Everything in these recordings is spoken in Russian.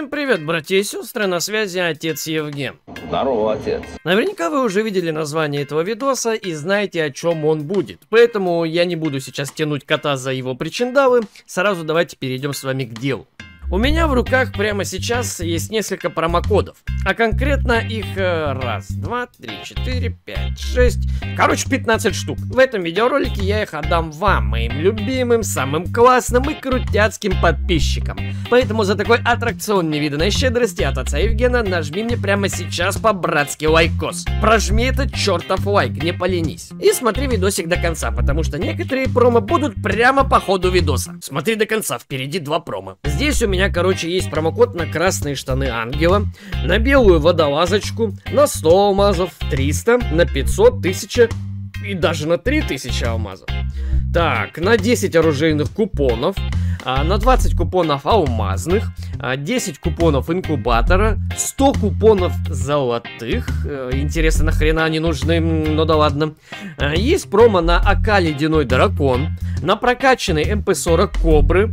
Всем привет, братья и сестры, на связи отец Евген. Здорово, отец. Наверняка вы уже видели название этого видоса и знаете, о чем он будет. Поэтому я не буду сейчас тянуть кота за его причиндалы, сразу давайте перейдем с вами к делу. У меня в руках прямо сейчас есть несколько промокодов. А конкретно их э, раз, два, три, четыре, пять, шесть. Короче, 15 штук. В этом видеоролике я их отдам вам, моим любимым, самым классным и крутяцким подписчикам. Поэтому за такой аттракцион невиданной щедрости от отца Евгена нажми мне прямо сейчас по-братски лайкос. Прожми этот чертов лайк, не поленись. И смотри видосик до конца, потому что некоторые промо будут прямо по ходу видоса. Смотри до конца, впереди два промо. Здесь у меня меня, короче, есть промокод на красные штаны ангела, на белую водолазочку, на 100 алмазов, 300, на 500, 1000 и даже на 3000 алмазов. Так, на 10 оружейных купонов, а, на 20 купонов алмазных, 10 а, купонов инкубатора, 100 купонов золотых. Э, интересно, нахрена они нужны, ну да ладно. А, есть промо на АК Ледяной Дракон, на прокачанный МП-40 Кобры,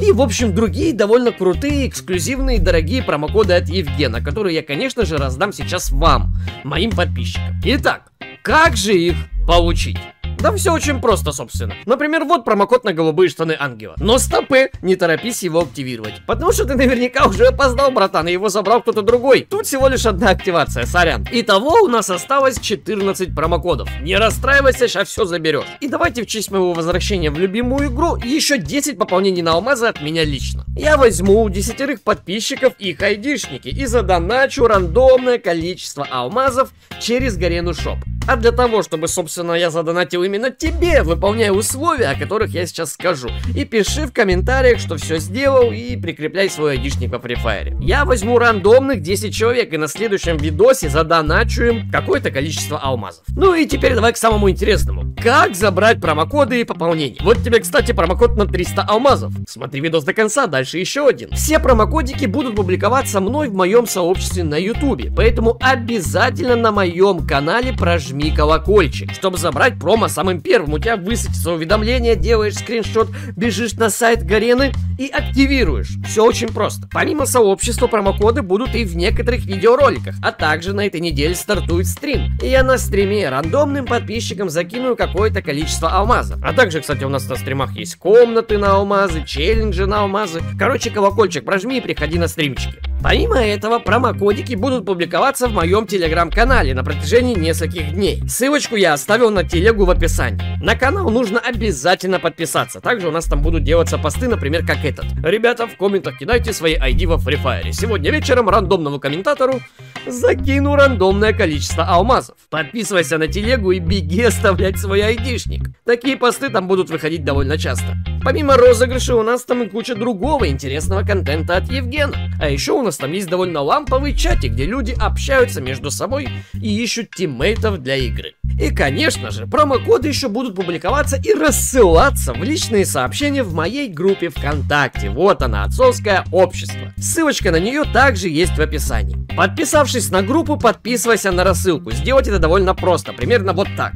и, в общем, другие довольно крутые, эксклюзивные, дорогие промокоды от Евгена, которые я, конечно же, раздам сейчас вам, моим подписчикам. Итак, как же их получить? Да все очень просто, собственно. Например, вот промокод на голубые штаны ангела. Но стопы, не торопись его активировать. Потому что ты наверняка уже опоздал, братан, и его забрал кто-то другой. Тут всего лишь одна активация, сорян. Итого у нас осталось 14 промокодов. Не расстраивайся, сейчас все заберешь. И давайте в честь моего возвращения в любимую игру еще 10 пополнений на алмазы от меня лично. Я возьму у десятерых подписчиков их айдишники и задоначу рандомное количество алмазов через Гарену Шоп. А для того, чтобы, собственно, я задонатил именно тебе, выполняй условия, о которых я сейчас скажу. И пиши в комментариях, что все сделал, и прикрепляй свой айдишник во Free Fire. Я возьму рандомных 10 человек, и на следующем видосе задоначу им какое-то количество алмазов. Ну и теперь давай к самому интересному. Как забрать промокоды и пополнение? Вот тебе, кстати, промокод на 300 алмазов. Смотри видос до конца, дальше еще один. Все промокодики будут публиковаться мной в моем сообществе на ютубе, поэтому обязательно на моем канале прожми колокольчик. Чтобы забрать промо самым первым, у тебя высветится уведомление, делаешь скриншот, бежишь на сайт Гарены и активируешь. Все очень просто. Помимо сообщества, промокоды будут и в некоторых видеороликах, а также на этой неделе стартует стрим. Я на стриме рандомным подписчикам закину какое-то количество алмазов. А также, кстати, у нас на стримах есть комнаты на алмазы, челленджи на алмазы. Короче, колокольчик прожми и приходи на стримчики. Помимо этого, промокодики будут публиковаться в моем телеграм-канале на протяжении нескольких дней. Ссылочку я оставил на телегу в описании. На канал нужно обязательно подписаться. Также у нас там будут делаться посты, например, как этот. Ребята, в комментах кидайте свои ID во Free Fire. Сегодня вечером рандомному комментатору закину рандомное количество алмазов. Подписывайся на телегу и беги оставлять свой айдишник. Такие посты там будут выходить довольно часто. Помимо розыгрыша у нас там и куча другого интересного контента от Евгена. А еще у нас там есть довольно ламповый чатик, где люди общаются между собой и ищут тиммейтов для игры. И, конечно же, промокоды еще будут публиковаться и рассылаться в личные сообщения в моей группе ВКонтакте. Вот она, отцовское общество. Ссылочка на нее также есть в описании. Подписавшись на группу, подписывайся на рассылку. Сделать это довольно просто, примерно вот так.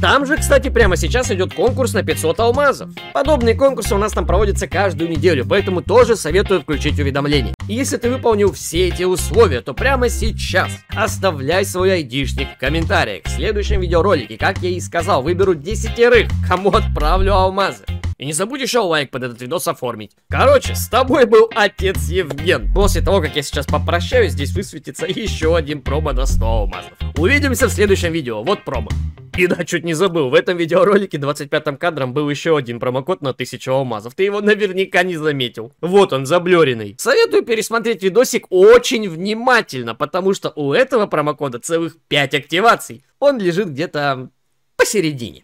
Там же, кстати, прямо сейчас идет конкурс на 500 алмазов. Подобные конкурсы у нас там проводятся каждую неделю, поэтому тоже советую включить уведомления. И если ты выполнил все эти условия, то прямо сейчас оставляй свой айдишник в комментариях. В следующем видеоролике, как я и сказал, выберу десятерых, кому отправлю алмазы. И не забудь еще лайк под этот видос оформить. Короче, с тобой был отец Евген. После того, как я сейчас попрощаюсь, здесь высветится еще один промо на 100 алмазов. Увидимся в следующем видео. Вот промо. И да, чуть не забыл, в этом видеоролике 25 кадром был еще один промокод на 1000 алмазов. Ты его наверняка не заметил. Вот он, заблюренный. Советую пересмотреть видосик очень внимательно, потому что у этого промокода целых 5 активаций. Он лежит где-то посередине.